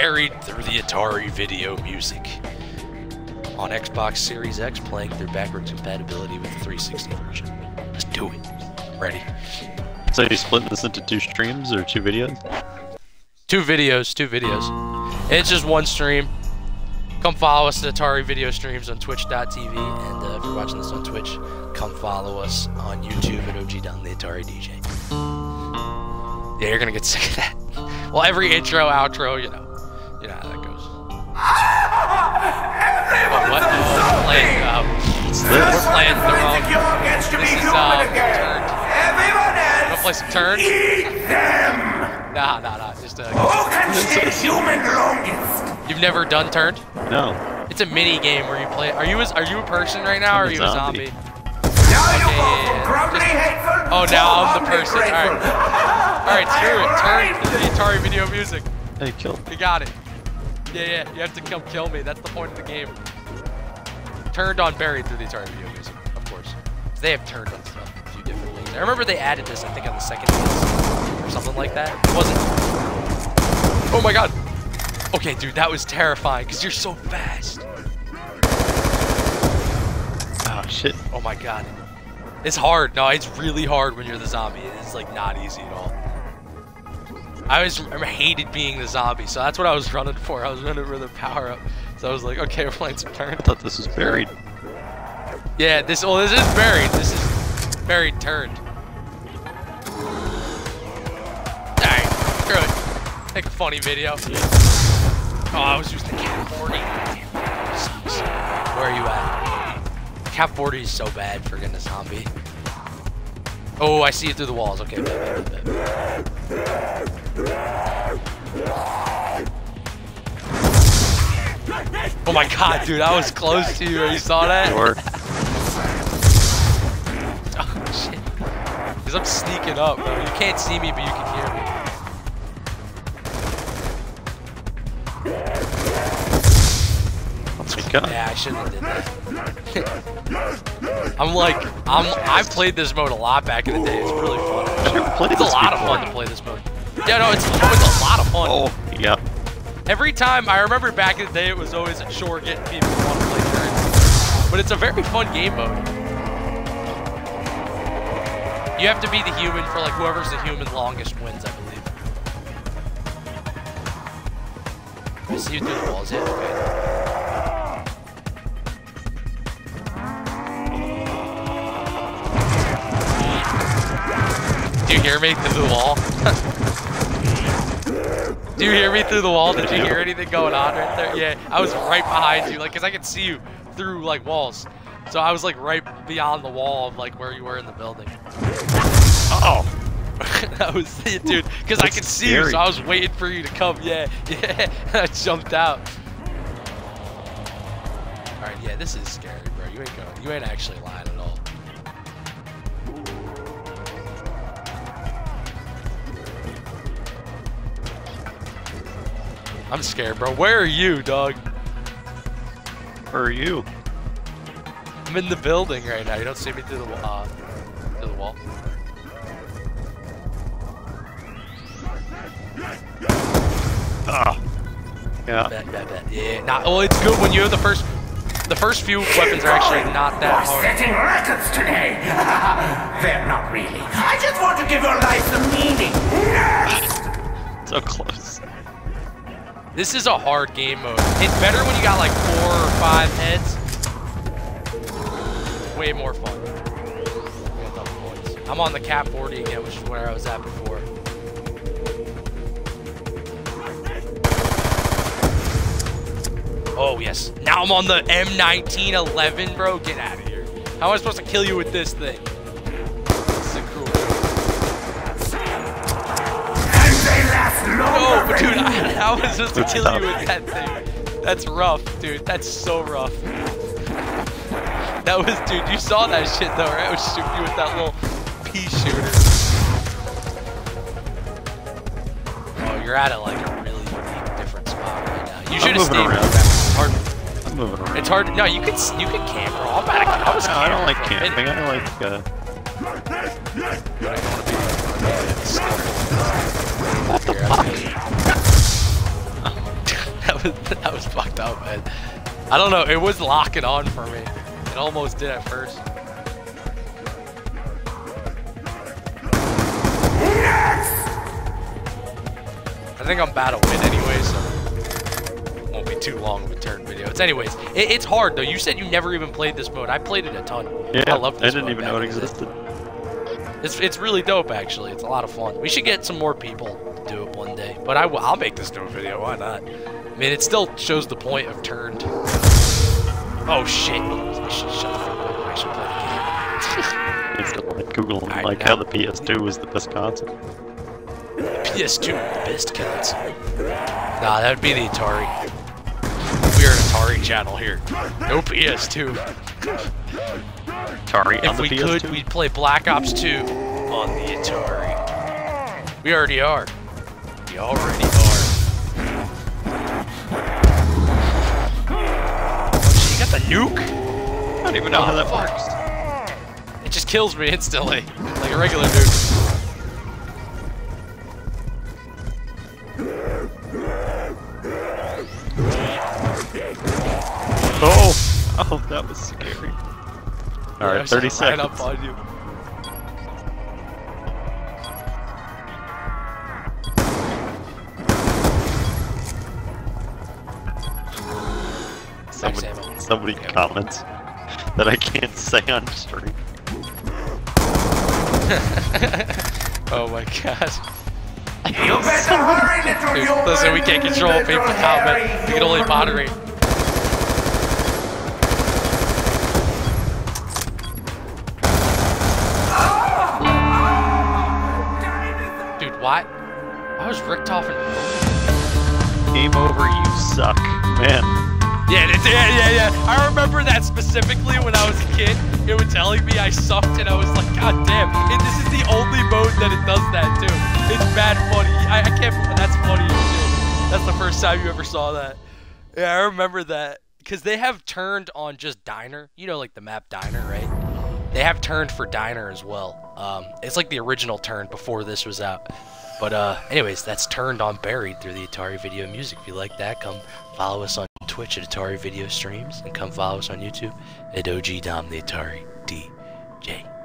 buried through the Atari video music. On Xbox Series X, playing through backwards compatibility with the 360 version. Let's do it. Ready. So you split this into two streams or two videos? Two videos, two videos. It's just one stream. Come follow us at Atari Video Streams on Twitch.tv, and uh, if you're watching this on Twitch, come follow us on YouTube at OG Dom the Atari DJ. Yeah, you're gonna get sick of that. Well, every intro, outro, you know, you know how that goes. Oh, what? Oh, we're playing. Um, we're playing the wrong. This is uh, turn. Wanna play some turn? Eat them. Nah, nah, nah. Just uh. Who can stay human longest? You've never done turned? No. It's a mini game where you play. Are you a, are you a person right now, or are I'm a you a zombie. zombie? Now you Okay, go from yeah. grumbly hateful Oh, now I'm the person. All right. All right, Screw it. Turn the Atari video music. Hey, kill. You got it. Yeah, yeah. You have to come kill me. That's the point of the game. Turned on buried through the Atari video music, of course. They have turned on stuff a few different. I remember they added this. I think on the second or something like that. It wasn't. Oh my god. Okay, dude, that was terrifying because you're so fast. Oh shit. Oh my god. It's hard. No, it's really hard when you're the zombie. It's like not easy at all. I always I hated being the zombie, so that's what I was running for. I was running for the power up. So I was like, okay, we're playing some turn. I thought this was buried. Yeah, this well, this is buried. This is buried turned. Alright, screw it. Make a funny video. Oh, I was using the Cat 40. Where are you at? KAP-40 is so bad for getting a zombie. Oh, I see it through the walls. Okay. Oh my god, dude, I was close to you. You saw that? Oh shit. Because I'm sneaking up, bro. You can't see me, but you can hear me. oh my god. Yeah, I shouldn't have did that. I'm like, I'm. I've played this mode a lot back in the day. It's really fun. I've never played It's a lot of fun to play this mode. Yeah, no, it's, it's a lot of fun. Oh, yeah. Every time, I remember back in the day, it was always a chore getting people to want to play turns. But it's a very fun game mode. You have to be the human for like whoever's the human longest wins, I believe. I see you through the walls, yeah, okay. Do you hear me through the wall? Do you hear me through the wall? Did you hear anything going on right there? Yeah, I was right behind you, like, cause I could see you through like walls. So I was like right beyond the wall of like where you were in the building. Oh, that was it, dude. Cause I could see you, so I was waiting for you to come. Yeah, yeah. I jumped out. All right, yeah, this is scary, bro. You ain't going. You ain't actually lying at all. I'm scared, bro. Where are you, dog? Where are you? I'm in the building right now. You don't see me through the wa- uh, through the wall. Ah. Yeah. Bet, bet, bet. Yeah. Nah, well, it's good when you have the first. The first few weapons are actually not that We're hard. setting records today. They're not really. I just want to give your life some meaning. Yes. So close. This is a hard game mode. It's better when you got like four or five heads. Way more fun. I'm on the KAP-40 again, which is where I was at before. Oh yes. Now I'm on the M1911, bro. Get out of here. How am I supposed to kill you with this thing? No, but dude, than I, how I supposed to That's kill tough. you with that thing? That's rough, dude. That's so rough. That was, dude. You saw that shit though, right? I was shooting you with that little pea shooter. Oh, you're at a like a really unique, different spot right now. You should have stayed. around. with hard. I'm moving around. It's hard. No, you could s- you could camp, bro. I'm at a, I was No, I don't like camping for a camping. minute. I like uh, But I don't wanna be- What the fuck? that was that was fucked up, man. I don't know. It was locking on for me. It almost did at first. I think I'm about to win anyway, so it won't be too long of a turn video. It's anyways. It, it's hard though. You said you never even played this mode. I played it a ton. Yeah, I love this. I didn't even know it in the day. existed. It's it's really dope actually. It's a lot of fun. We should get some more people do it one day. But I will. I'll make this into a video. Why not? I mean, it still shows the point of turned. Oh shit! I should shut the fuck up. I should play the game. It's still like Google Alright, like how the PS2 was the best console. PS2, the best cuts. Nah, that would be the Atari. We're an Atari channel here. No PS2. Atari If the we PS2. could, we'd play Black Ops 2 on the Atari. We already are. We already are. Oh, you got the nuke? I don't even know how that works. It just kills me instantly, like a regular nuke. Oh! Oh, that was scary. Yeah, Alright, 30 right seconds. up on you. Somebody, ammo. somebody Yeah. comments that I can't say on stream. Oh my god. You better hurry, little Dude, listen, we can't control little people comment. We can only moderate. Dude, why? Why was Richtofen? Game over, you suck. Man, Yeah, yeah, yeah, yeah. I remember that specifically when I was a kid. It was telling me I sucked, and I was like, God damn! And this is the only mode that it does that too. It's bad funny. I, I can't. believe That's funny shit. That's the first time you ever saw that. Yeah, I remember that because they have turned on just Diner. You know, like the map Diner, right? They have turned for Diner as well. Um, it's like the original turn before this was out. But uh, anyways, that's turned on buried through the Atari Video Music. If you like that, come follow us on Twitch at Atari Video Streams, and come follow us on YouTube at OG Dom the Atari DJ.